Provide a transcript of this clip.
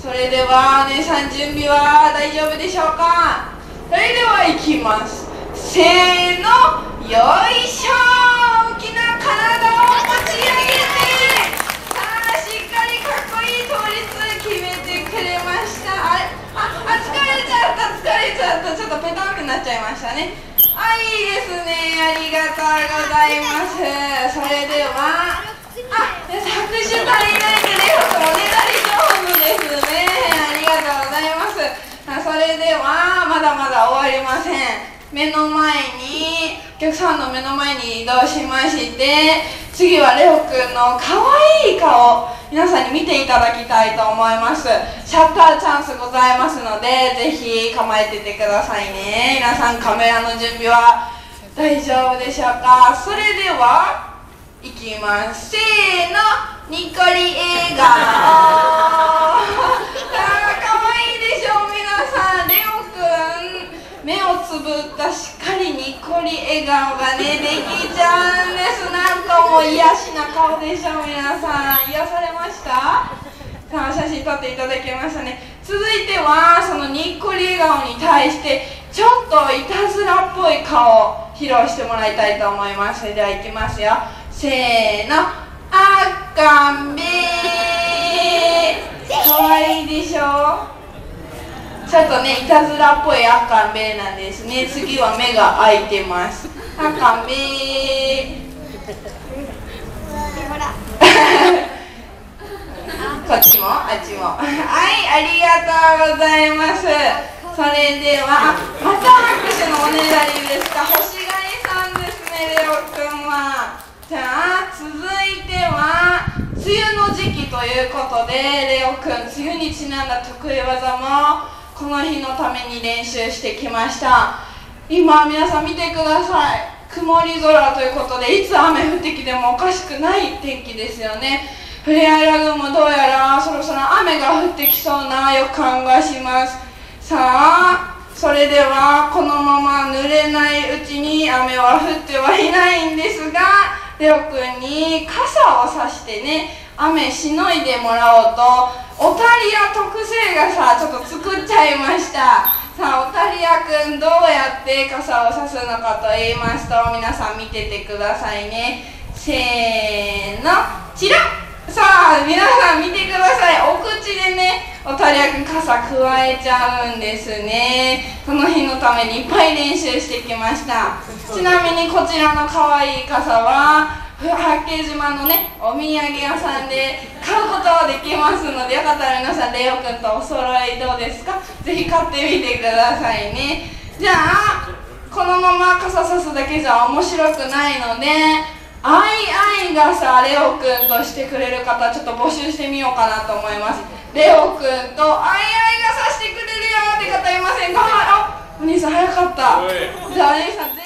それではお姉さん準備は大丈夫でしょうか？それではいきます。せーのよいしょ大きな体を持ち上げて。さあしっかりかっこいい倒立決めてくれました。あああ疲れちゃった疲れちゃった。ちょっとペタンってなっちゃいましたね。あいいですね。ありがとうございます。それでは。あ拍手足りないんでレオ君おねだり上手ですねありがとうございますあそれではまだまだ終わりません。目の前にお客さんの目の前に移動しまして次はレオくんの可愛い顔皆さんに見ていただきたいと思います。シャッターチャンスございますのでぜひ構えててくださいね。皆さんカメラの準備は大丈夫でしょうか？それではいきますせーのニコリ笑顔目をつぶったしっかりにっこり笑顔がねできちゃうんです。なんとも癒しな顔でしょ皆さん。癒されました？さあ写真撮っていただきましたね。続いてはそのにっこり笑顔に対してちょっといたずらっぽい顔披露してもらいたいと思います。それではいきますよ。せーの。あかんべー。ちょっとねいたずらっぽいあかんべなんですね。次は目が開いてます。あかんべこっちもあっちも。はいありがとうございます。それではまた拍手のおねだりですか。星がいさんですねレオくんは。じゃあ続いては梅雨の時期ということでレオくん梅雨にちなんだ得意技もこの日のために練習してきました。今皆さん見てください。曇り空ということでいつ雨降ってきてもおかしくない天気ですよね。フレアラグもどうやらそろそろ雨が降ってきそうな予感がします。さあそれではこのまま濡れないうちに雨は降ってはいないんですがレオくんに傘をさしてね雨しのいでもらおうとオタリア特製がさちょっとちゃいました。さあオタリアくんどうやって傘をさすのかと言いますと皆さん見ててくださいね。せーの。チラッ。さあ皆さん見てください。お口でねオタリアくん傘くわえちゃうんですね。この日のためにいっぱい練習してきました。ちなみにこちらの可愛い傘は八景島のねお土産屋さんで買うことはできますのでよかったら皆さんレオくんとお揃いどうですか？ぜひ買ってみてくださいね。じゃあこのまま傘さすだけじゃ面白くないのであいあいがさレオくんとしてくれる方ちょっと募集してみようかなと思いますレオくんとあいあいがさしてくれるよって方いませんかあお兄さん早かったじゃあお兄さん